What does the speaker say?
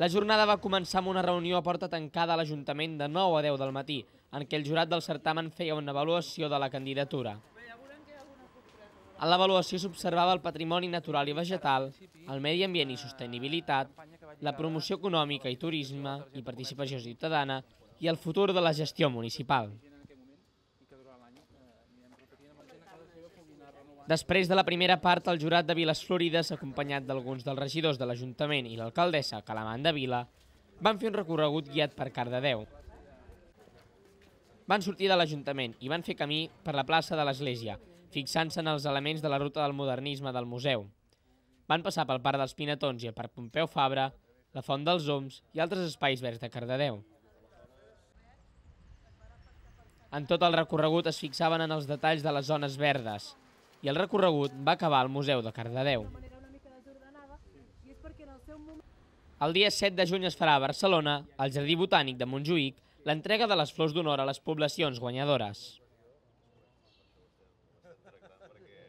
La jornada va començar amb una reunió a porta tancada a l'Ajuntament de 9 a 10 del matí, en què el jurat del certamen feia una avaluació de la candidatura. En l'avaluació s'observava el patrimoni natural i vegetal, el medi ambient i sostenibilitat, la promoció econòmica i turisme i participació ciutadana i el futur de la gestió municipal. Després de la primera part, el jurat de Viles Florides, acompanyat d'alguns dels regidors de l'Ajuntament i l'alcaldessa Calamanda Vila, van fer un recorregut guiat per Cardedeu. Van sortir de l'Ajuntament i van fer camí per la plaça de l'Església, fixant-se en els elements de la ruta del modernisme del museu. Van passar pel Parc dels Pinatons i per Pompeu Fabra, la Font dels Oms i altres espais verds de Cardedeu. En tot el recorregut es fixaven en els detalls de les zones verdes i el recorregut va acabar al Museu de Cardedeu. El dia 7 de juny es farà a Barcelona, al Jardí Botànic de Montjuïc, l'entrega de les flors d'honor a les poblacions guanyadores.